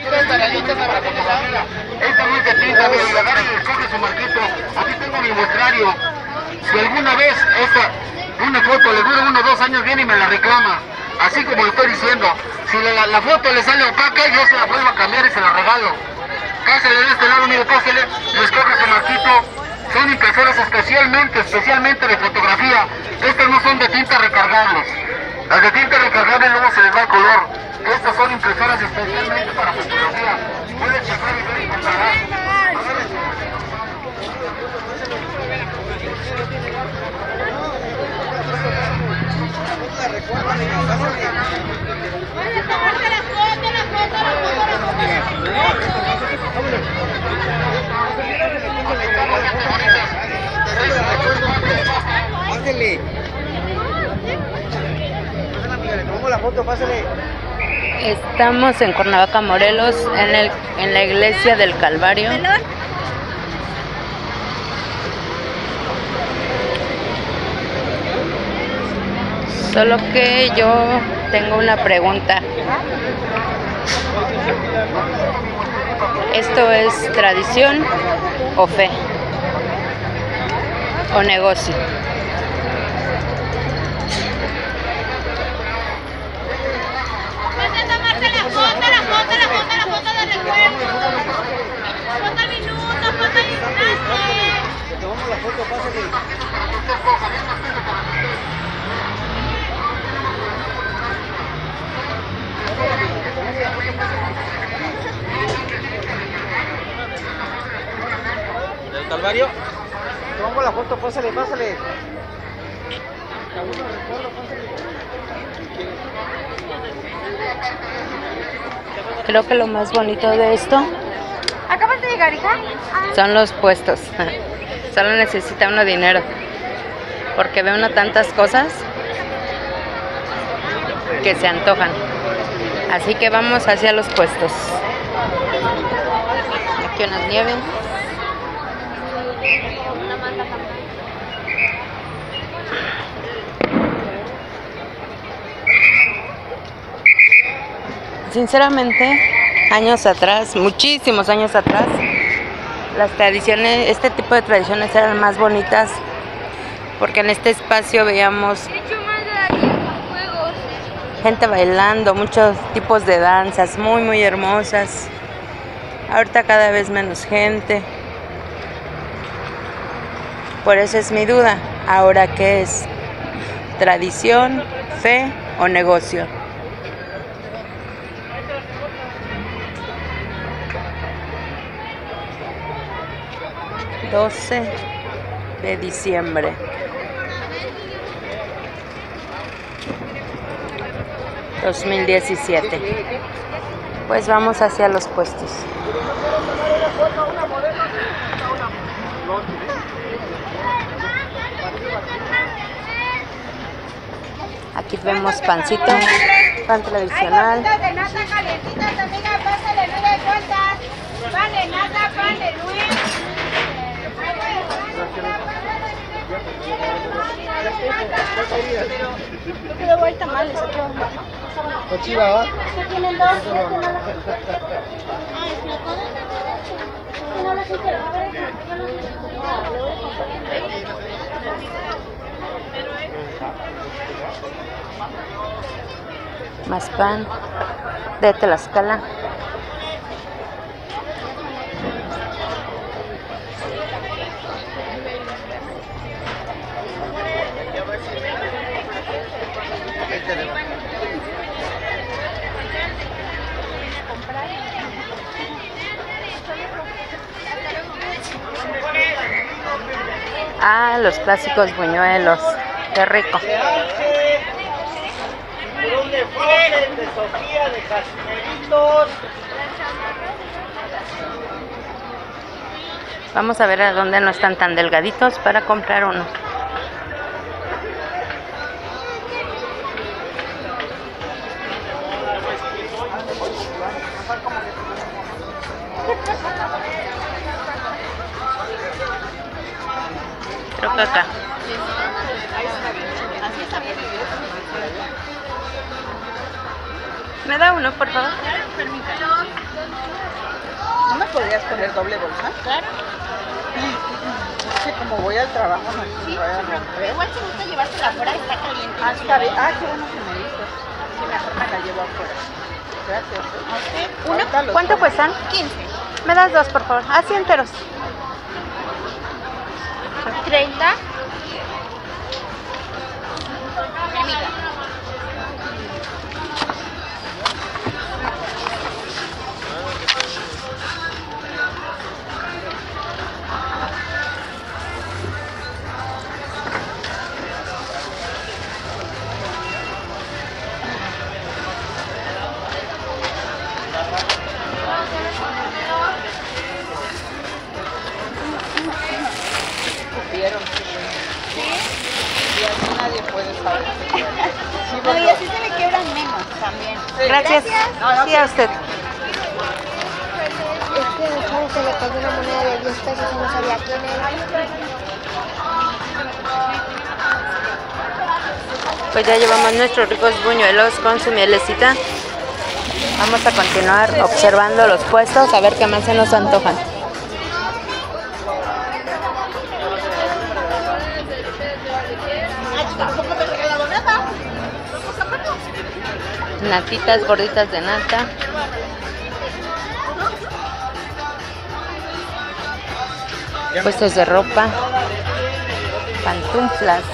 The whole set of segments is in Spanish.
Esta de agarra y escoge su marquito. Aquí tengo mi muestrario. Si alguna vez esta, una foto le dura uno o dos años, viene y me la reclama. Así como lo estoy diciendo. Si la, foto le sale opaca, yo se la vuelvo a cambiar y se la regalo. Pásale de este lado, mire, pásale, le escoge su marquito. Son impresoras especialmente, especialmente de fotografía. Estas no son de tinta recargables. Las de tinta recargable luego se les da el color. Estas son impresoras especialmente para fotografía. Checar y ver y. Pásale. Pásale, amiga, le tomamos la Estamos en Cuernavaca, Morelos, en, el, en la iglesia del Calvario. Solo que yo tengo una pregunta. ¿Esto es tradición o fe? ¿O negocio? La foto, pásale. ¿Del Calvario? Tomamos la foto, pásale, pásale. Creo que lo más bonito de esto ¿Acabas de llegar, hija? son los puestos. Solo necesita uno dinero. Porque ve uno tantas cosas que se antojan. Así que vamos hacia los puestos. Aquí unas nieves. Sinceramente, años atrás, muchísimos años atrás, las tradiciones, este tipo de tradiciones eran más bonitas porque en este espacio veíamos gente bailando, muchos tipos de danzas muy muy hermosas. Ahorita cada vez menos gente. Por eso es mi duda. Ahora qué es? ¿Tradición, fe o negocio? Doce de diciembre. Dos mil diecisiete. Pues vamos hacia los puestos. Aquí vemos pancito, pan tradicional. Pan de nata, pan de nuez. Yo quiero ver tamales aquí abajo. Cochiva, ¿va? ¿Qué tienen dos? Este no lo Ah, ¿es le voy a comprar. Más pan de. Ah, los clásicos buñuelos. Qué rico. Vamos a ver a dónde no están tan delgaditos para comprar uno. Acá. ¿Me da uno, por favor? podrías poner doble bolsa? Claro. Es que como voy al trabajo no Sí, sé a pero romper. igual si gusta llevársela afuera está caliente. Ah, está bien. Ah, qué bueno que me dices. Sí, mejor me la llevo afuera. Gracias. ¿Uno? ¿Cuánto cuestan? 15. Me das dos, por favor. Así enteros. 30. Cremita. Sí, a usted. Es que a chavo se le cayó una moneda de 10 pesos y no sabía quién era. Pues ya llevamos nuestros ricos buñuelos con su mielecita. Vamos a continuar observando los puestos a ver qué más se nos antojan. Natitas gorditas de nata. Puestos de ropa. Pantuflas.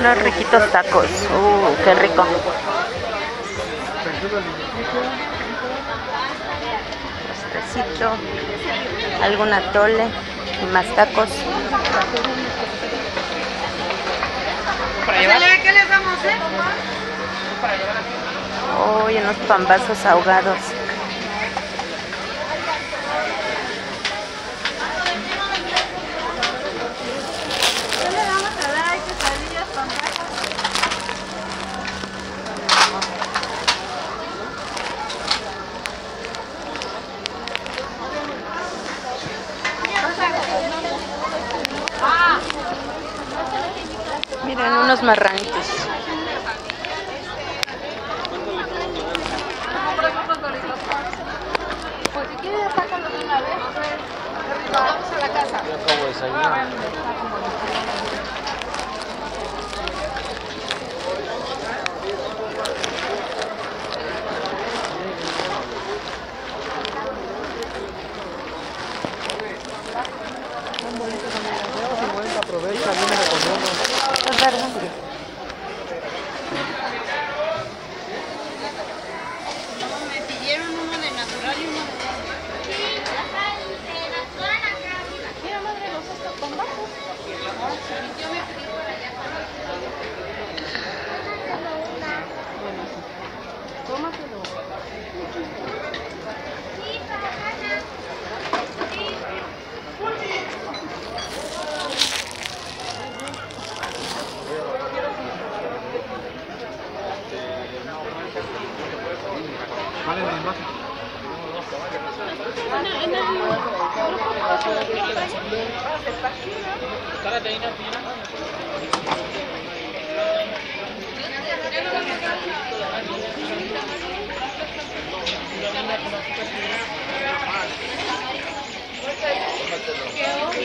Unos riquitos tacos. Uh, qué rico. Postrecito. Algún atole. Y más tacos. ¿Qué les damos, eh? Uy, unos pambazos ahogados. Unos marranitos. Es verdad. Me pidieron uno de natural y uno de... Mira, madre, los estos con bajos. Yo me pedí por allá.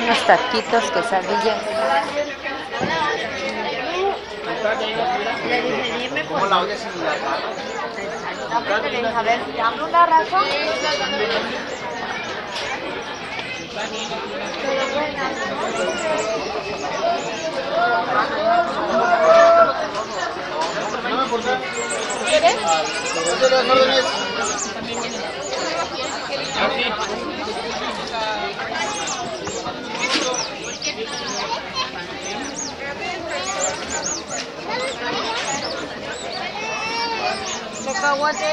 Unos taquitos, quesadillas. ¿Cómo la oyes sin la A ver, dame una razón. ¿Quieres? Cacahuate.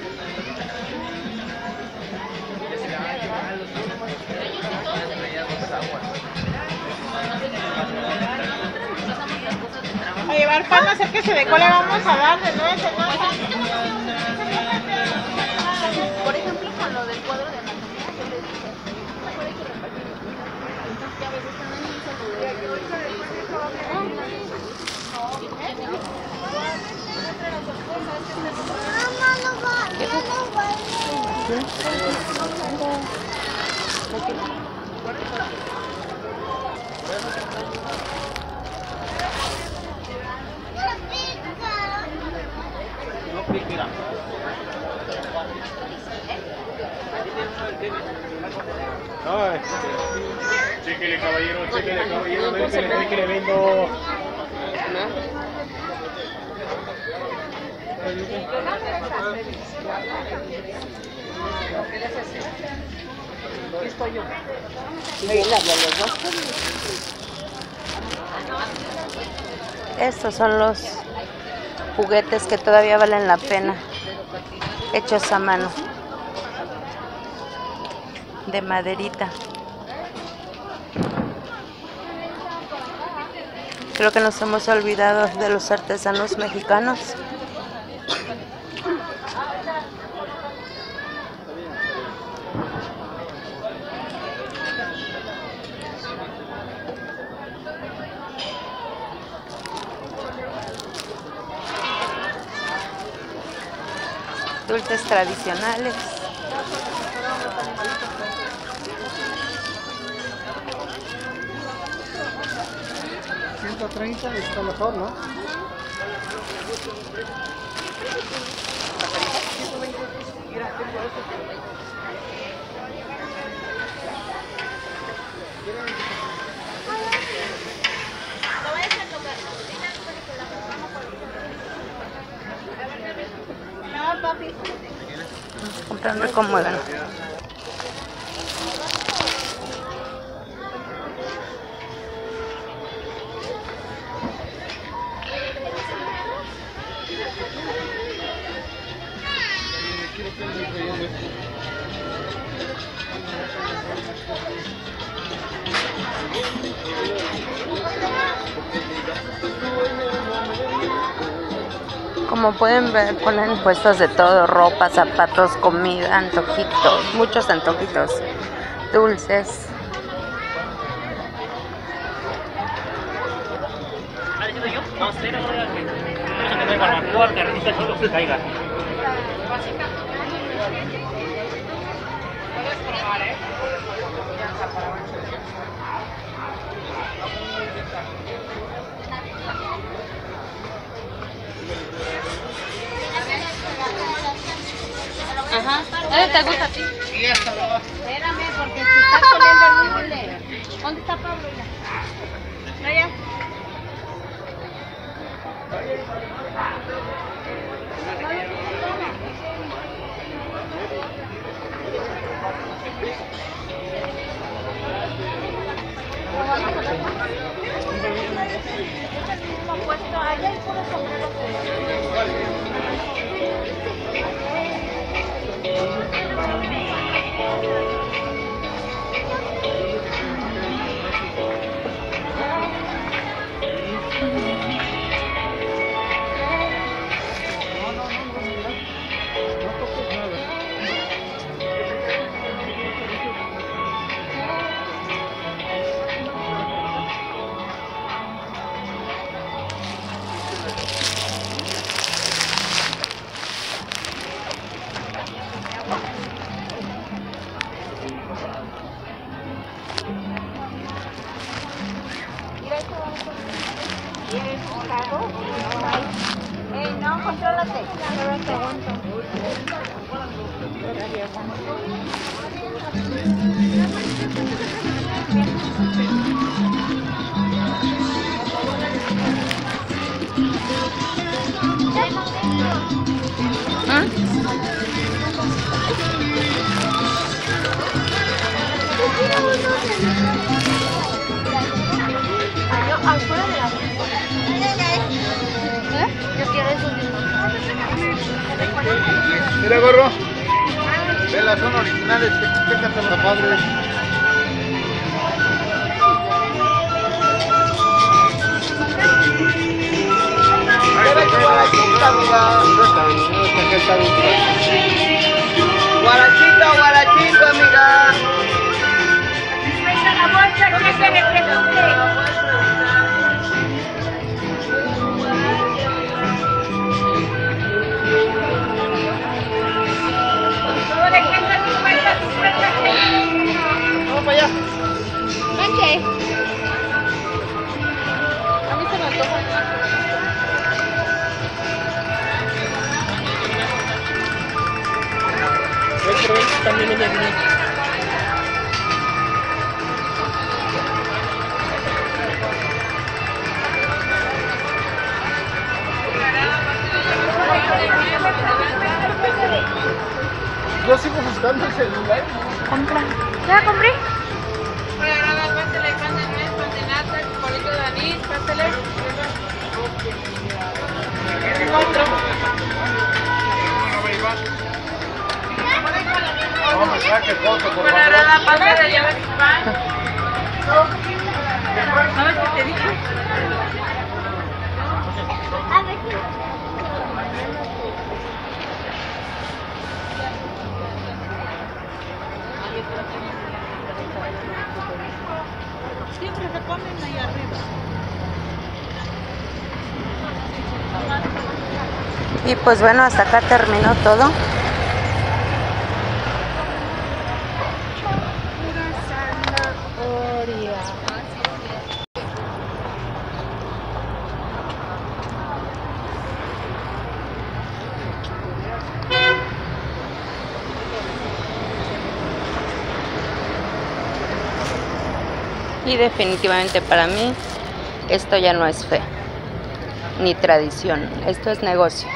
A llevar pan, acérquese de cuál le vamos a dar de nuez, de nuez. Por ejemplo, con lo del cuadro de anatomía, yo le dije, ¿te acuerdas que repartí? Entonces, que a veces también me hizo Chéquele, caballero, chéquele, caballero, ven que le, ven que le vendo. Estos son los juguetes que todavía valen la pena, hechos a mano, de maderita. Creo que nos hemos olvidado de los artesanos mexicanos. Dulces tradicionales. 130 está mejor, ¿no? Comprando como ven. Como pueden ver, ponen puestos de todo, ropa, zapatos, comida, antojitos, muchos antojitos, dulces. Ajá. ¿Dónde te gusta a ti? Espérame, porque se está poniendo el mule. ¿Dónde está Pablo? Allá. Allá hay puros sombreros Thank you. Gorro. Ve las son originales, chécate los padres. Guarachito, guarachito, amiga. Vamos para Manche. A mí se me antoja una. Ven, pero ven, también ella viene. Yo sigo buscando el celular. Compra. ¿Ya compré? Saque foto, por favor. Colorada, pastel de llave pan. ¿Sabes qué te dije? A ver. Siempre se ponen ahí arriba. Y pues bueno, hasta acá terminó todo. Y definitivamente para mí esto ya no es fe ni tradición, esto es negocio.